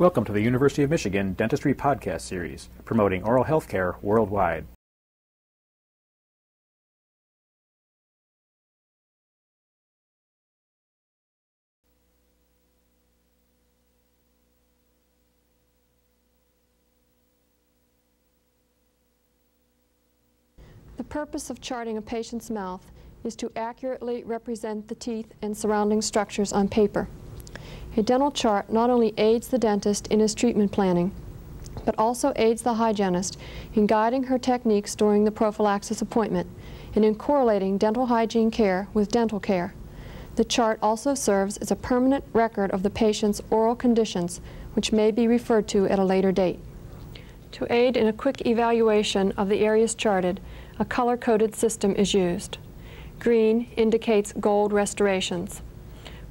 Welcome to the University of Michigan Dentistry Podcast Series, promoting oral health care worldwide. The purpose of charting a patient's mouth is to accurately represent the teeth and surrounding structures on paper. A dental chart not only aids the dentist in his treatment planning, but also aids the hygienist in guiding her techniques during the prophylaxis appointment and in correlating dental hygiene care with dental care. The chart also serves as a permanent record of the patient's oral conditions, which may be referred to at a later date. To aid in a quick evaluation of the areas charted, a color-coded system is used. Green indicates gold restorations.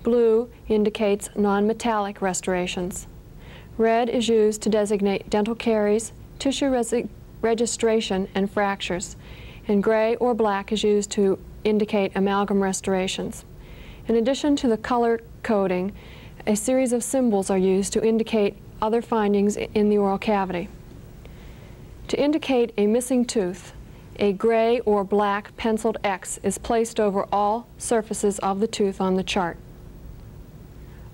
Blue indicates non-metallic restorations. Red is used to designate dental caries, tissue recession, and fractures. And gray or black is used to indicate amalgam restorations. In addition to the color coding, a series of symbols are used to indicate other findings in the oral cavity. To indicate a missing tooth, a gray or black penciled X is placed over all surfaces of the tooth on the chart.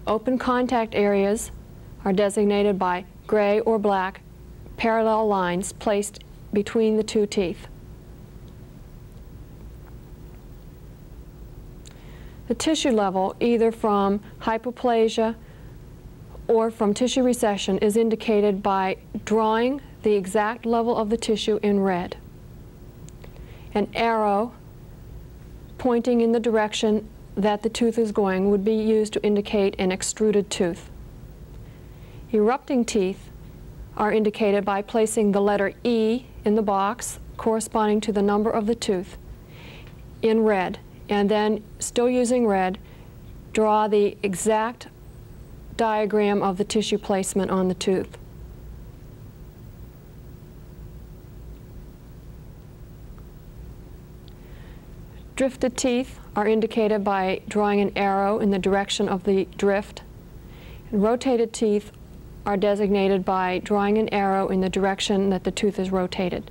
Open contact areas are designated by gray or black parallel lines placed between the two teeth. The tissue level, either from hyperplasia or from tissue recession, is indicated by drawing the exact level of the tissue in red. An arrow pointing in the direction that the tooth is going would be used to indicate an extruded tooth. Erupting teeth are indicated by placing the letter E in the box corresponding to the number of the tooth in red and then still using red draw the exact diagram of the tissue placement on the tooth. Drifted teeth are indicated by drawing an arrow in the direction of the drift. And rotated teeth are designated by drawing an arrow in the direction that the tooth is rotated.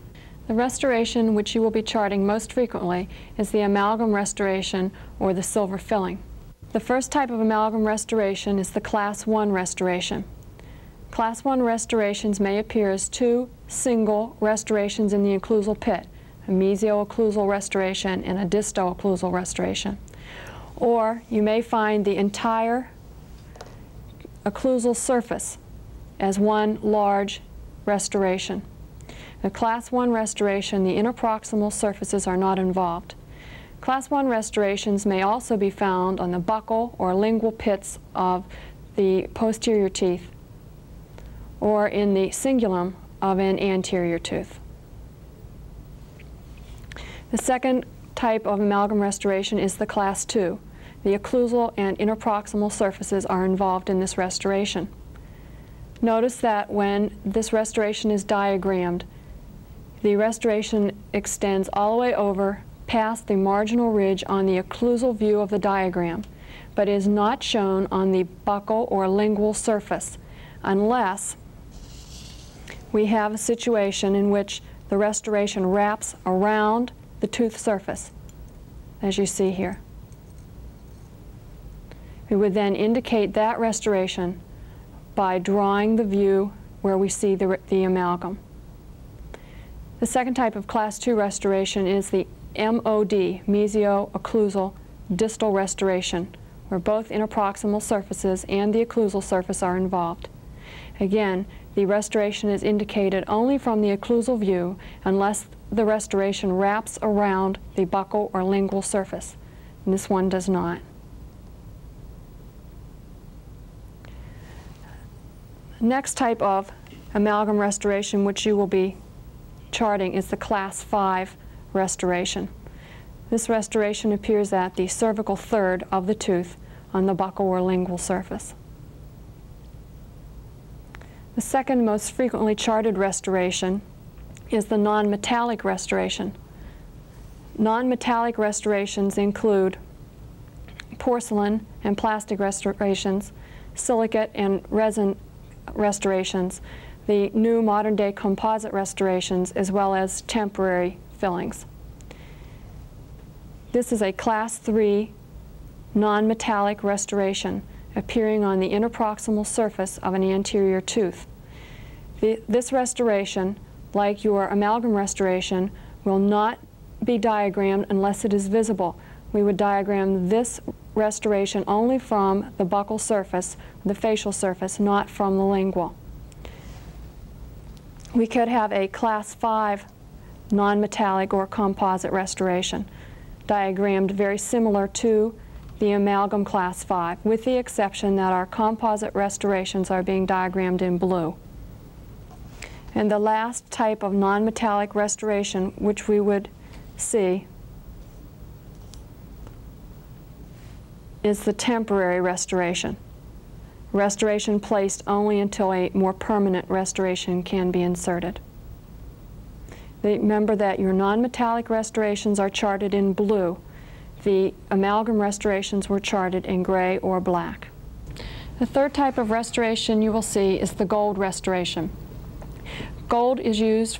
The restoration which you will be charting most frequently is the amalgam restoration or the silver filling. The first type of amalgam restoration is the Class 1 restoration. Class 1 restorations may appear as two single restorations in the occlusal pit a mesio-occlusal restoration and a disto-occlusal restoration. Or you may find the entire occlusal surface as one large restoration. The class 1 restoration, the interproximal surfaces are not involved. Class 1 restorations may also be found on the buccal or lingual pits of the posterior teeth or in the cingulum of an anterior tooth. The second type of amalgam restoration is the class 2. The occlusal and interproximal surfaces are involved in this restoration. Notice that when this restoration is diagrammed, the restoration extends all the way over past the marginal ridge on the occlusal view of the diagram, but is not shown on the buccal or lingual surface unless we have a situation in which the restoration wraps around the tooth surface, as you see here. We would then indicate that restoration by drawing the view where we see the, the amalgam. The second type of class 2 restoration is the MOD, mesio-occlusal distal restoration, where both interproximal surfaces and the occlusal surface are involved. Again, the restoration is indicated only from the occlusal view unless the restoration wraps around the buccal or lingual surface. And this one does not. Next type of amalgam restoration which you will be charting is the class 5 restoration. This restoration appears at the cervical third of the tooth on the buccal or lingual surface. The second most frequently charted restoration is the non-metallic restoration. Non-metallic restorations include porcelain and plastic restorations, silicate and resin restorations, the new modern day composite restorations, as well as temporary fillings. This is a class 3 non-metallic restoration appearing on the interproximal surface of an anterior tooth. The, this restoration, like your amalgam restoration, will not be diagrammed unless it is visible. We would diagram this restoration only from the buccal surface, the facial surface, not from the lingual. We could have a class 5 non-metallic or composite restoration, diagrammed very similar to the amalgam class 5, with the exception that our composite restorations are being diagrammed in blue. And the last type of non-metallic restoration, which we would see, is the temporary restoration. Restoration placed only until a more permanent restoration can be inserted. Remember that your non-metallic restorations are charted in blue. The amalgam restorations were charted in gray or black. The third type of restoration you will see is the gold restoration. Gold is used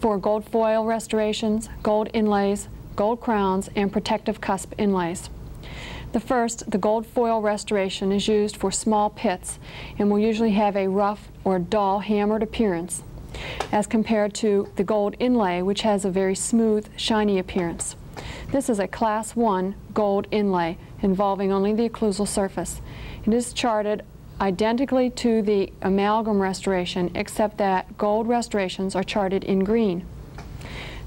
for gold foil restorations, gold inlays, gold crowns, and protective cusp inlays. The first, the gold foil restoration, is used for small pits and will usually have a rough or dull hammered appearance as compared to the gold inlay which has a very smooth, shiny appearance. This is a class 1 gold inlay involving only the occlusal surface. It is charted identically to the amalgam restoration except that gold restorations are charted in green.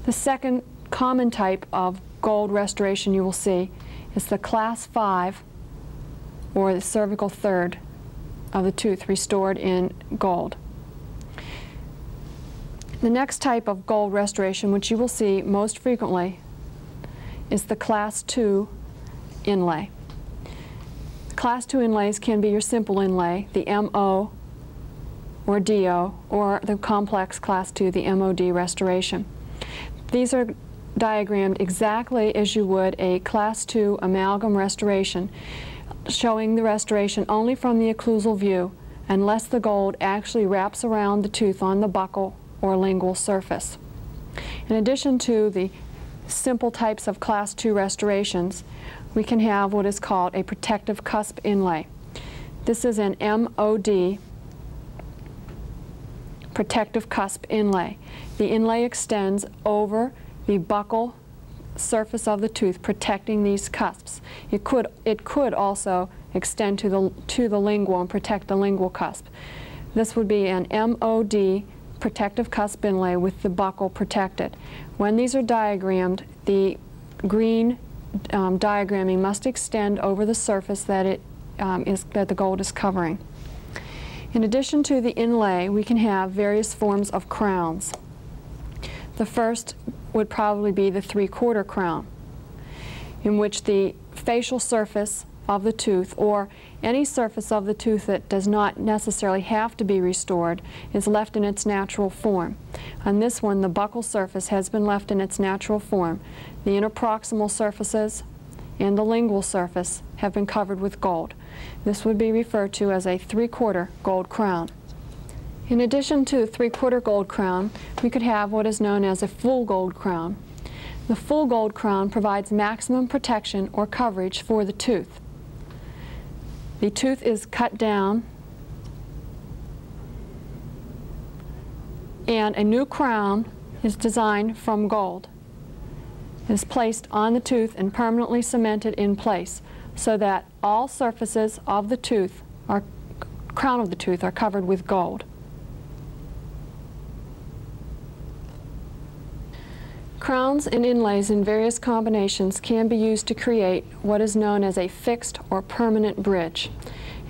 The second common type of gold restoration you will see is the class 5 or the cervical third of the tooth restored in gold. The next type of gold restoration, which you will see most frequently, is the class 2 inlay. Class 2 inlays can be your simple inlay, the MO or DO, or the complex class 2, the MOD restoration. These are diagrammed exactly as you would a class 2 amalgam restoration, showing the restoration only from the occlusal view unless the gold actually wraps around the tooth on the buccal or lingual surface. In addition to the simple types of class 2 restorations, we can have what is called a protective cusp inlay. This is an MOD protective cusp inlay. The inlay extends over the buccal surface of the tooth protecting these cusps. It could, it could also extend to the, to the lingual and protect the lingual cusp. This would be an MOD protective cusp inlay with the buccal protected. When these are diagrammed, the green um, diagramming must extend over the surface that, it, um, is, that the gold is covering. In addition to the inlay, we can have various forms of crowns. The first would probably be the three-quarter crown, in which the facial surface of the tooth or any surface of the tooth that does not necessarily have to be restored is left in its natural form. On this one, the buccal surface has been left in its natural form. The interproximal surfaces and the lingual surface have been covered with gold. This would be referred to as a three-quarter gold crown. In addition to a three-quarter gold crown, we could have what is known as a full gold crown. The full gold crown provides maximum protection or coverage for the tooth. The tooth is cut down and a new crown is designed from gold. It is placed on the tooth and permanently cemented in place so that all surfaces of the tooth, or crown of the tooth, are covered with gold. Crowns and inlays in various combinations can be used to create what is known as a fixed or permanent bridge.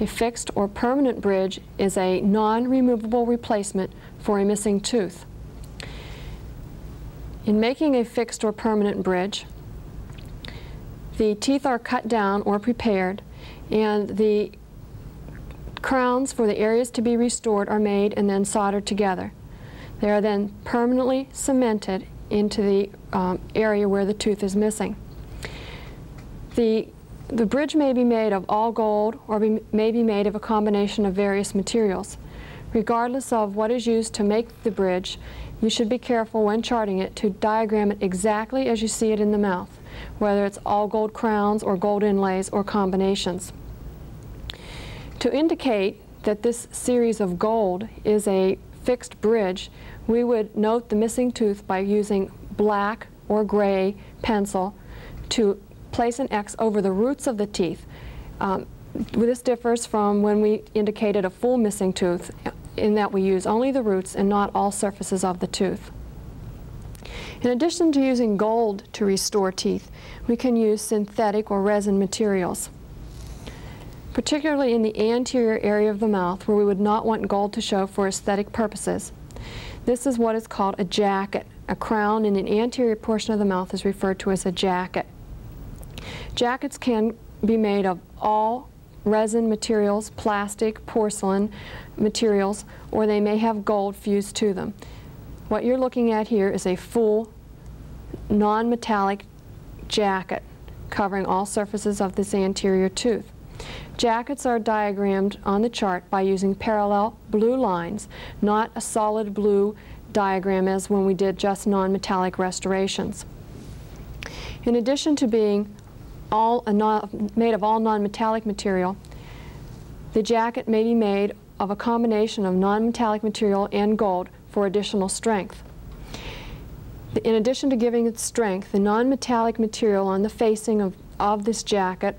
A fixed or permanent bridge is a non-removable replacement for a missing tooth. In making a fixed or permanent bridge, the teeth are cut down or prepared and the crowns for the areas to be restored are made and then soldered together. They are then permanently cemented into the um, area where the tooth is missing. The, the bridge may be made of all gold or be, may be made of a combination of various materials. Regardless of what is used to make the bridge, you should be careful when charting it to diagram it exactly as you see it in the mouth, whether it's all gold crowns or gold inlays or combinations. To indicate that this series of gold is a fixed bridge, we would note the missing tooth by using black or gray pencil to place an X over the roots of the teeth. Um, this differs from when we indicated a full missing tooth in that we use only the roots and not all surfaces of the tooth. In addition to using gold to restore teeth, we can use synthetic or resin materials. Particularly in the anterior area of the mouth where we would not want gold to show for aesthetic purposes. This is what is called a jacket. A crown in an anterior portion of the mouth is referred to as a jacket. Jackets can be made of all resin materials, plastic, porcelain materials, or they may have gold fused to them. What you're looking at here is a full non-metallic jacket covering all surfaces of this anterior tooth. Jackets are diagrammed on the chart by using parallel blue lines, not a solid blue diagram as when we did just non-metallic restorations. In addition to being all non, made of all non-metallic material. The jacket may be made of a combination of non-metallic material and gold for additional strength. In addition to giving it strength, the non-metallic material on the facing of, of this jacket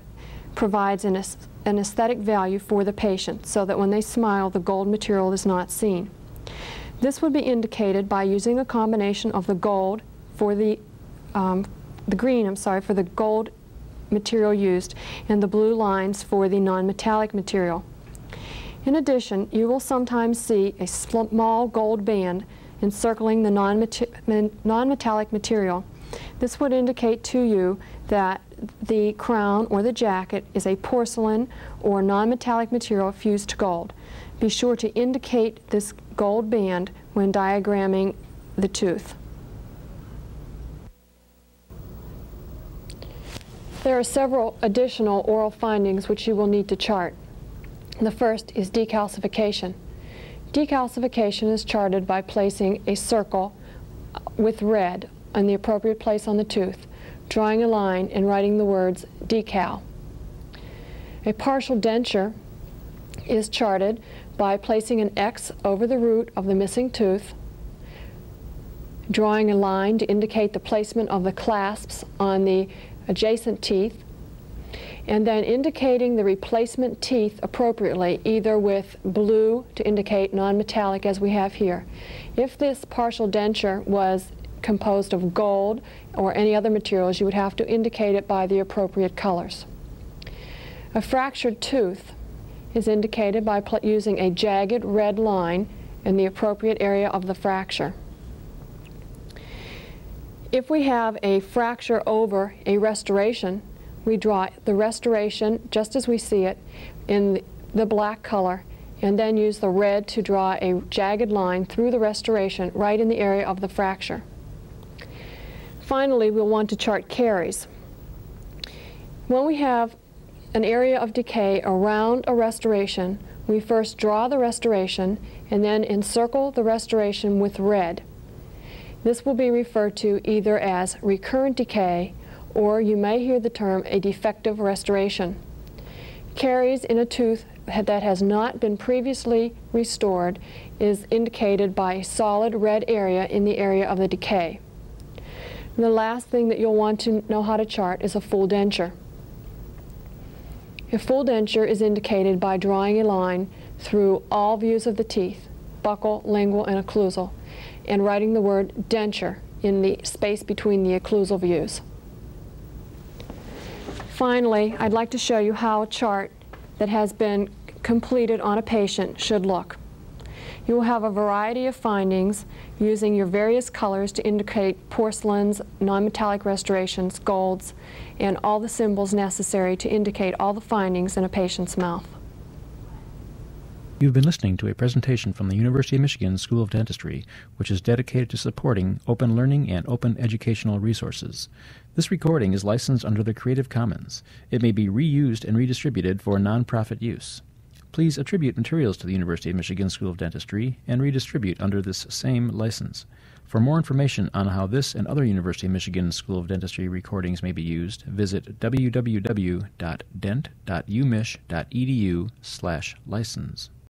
provides an, an aesthetic value for the patient so that when they smile, the gold material is not seen. This would be indicated by using a combination of the gold for the, um, the green, I'm sorry, for the gold material used and the blue lines for the non-metallic material. In addition, you will sometimes see a small gold band encircling the non-metallic material. This would indicate to you that the crown or the jacket is a porcelain or non-metallic material fused to gold. Be sure to indicate this gold band when diagramming the tooth. There are several additional oral findings which you will need to chart. The first is decalcification. Decalcification is charted by placing a circle with red in the appropriate place on the tooth, drawing a line and writing the words decal. A partial denture is charted by placing an X over the root of the missing tooth, drawing a line to indicate the placement of the clasps on the adjacent teeth, and then indicating the replacement teeth appropriately, either with blue to indicate non-metallic as we have here. If this partial denture was composed of gold or any other materials, you would have to indicate it by the appropriate colors. A fractured tooth is indicated by using a jagged red line in the appropriate area of the fracture. If we have a fracture over a restoration, we draw the restoration just as we see it in the black color and then use the red to draw a jagged line through the restoration right in the area of the fracture. Finally, we'll want to chart caries. When we have an area of decay around a restoration, we first draw the restoration and then encircle the restoration with red. This will be referred to either as recurrent decay or you may hear the term a defective restoration. Caries in a tooth that has not been previously restored is indicated by a solid red area in the area of the decay. And the last thing that you'll want to know how to chart is a full denture. A full denture is indicated by drawing a line through all views of the teeth, buccal, lingual, and occlusal, and writing the word denture in the space between the occlusal views. Finally, I'd like to show you how a chart that has been completed on a patient should look. You will have a variety of findings using your various colors to indicate porcelains, non-metallic restorations, golds, and all the symbols necessary to indicate all the findings in a patient's mouth. You've been listening to a presentation from the University of Michigan School of Dentistry, which is dedicated to supporting open learning and open educational resources. This recording is licensed under the Creative Commons. It may be reused and redistributed for nonprofit use. Please attribute materials to the University of Michigan School of Dentistry and redistribute under this same license. For more information on how this and other University of Michigan School of Dentistry recordings may be used, visit www.dent.umich.edu/license.